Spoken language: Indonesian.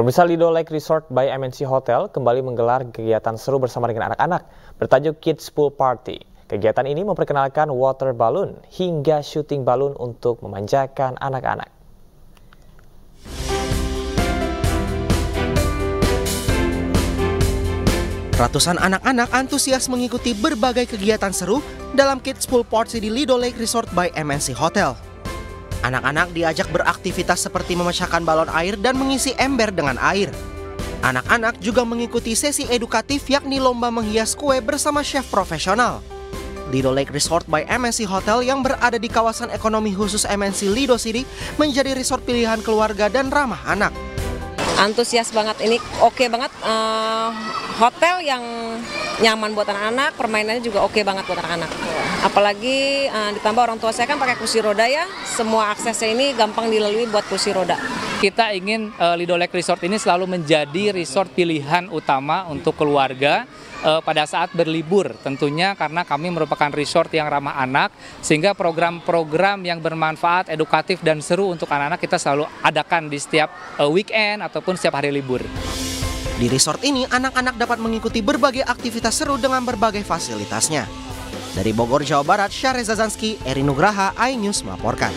Pemirsa Lido Lake Resort by MNC Hotel kembali menggelar kegiatan seru bersama dengan anak-anak bertajuk Kids Pool Party. Kegiatan ini memperkenalkan water balloon hingga syuting balon untuk memanjakan anak-anak. Ratusan anak-anak antusias mengikuti berbagai kegiatan seru dalam Kids Pool Party di Lido Lake Resort by MNC Hotel. Anak-anak diajak beraktivitas seperti memecahkan balon air dan mengisi ember dengan air. Anak-anak juga mengikuti sesi edukatif yakni lomba menghias kue bersama chef profesional. Lido Lake Resort by MNC Hotel yang berada di kawasan ekonomi khusus MNC Lido City menjadi resort pilihan keluarga dan ramah anak. Antusias banget ini, oke okay banget. Uh, hotel yang nyaman buat anak-anak, permainannya juga oke okay banget buat anak-anak. Apalagi uh, ditambah orang tua saya kan pakai kursi roda ya, semua aksesnya ini gampang dilalui buat kursi roda. Kita ingin uh, Lido Lake Resort ini selalu menjadi resort pilihan utama untuk keluarga uh, pada saat berlibur tentunya karena kami merupakan resort yang ramah anak sehingga program-program yang bermanfaat, edukatif dan seru untuk anak-anak kita selalu adakan di setiap uh, weekend ataupun setiap hari libur. Di resort ini, anak-anak dapat mengikuti berbagai aktivitas seru dengan berbagai fasilitasnya. Dari Bogor, Jawa Barat, Syahreza Zanski, Eri Nugraha, iNews melaporkan.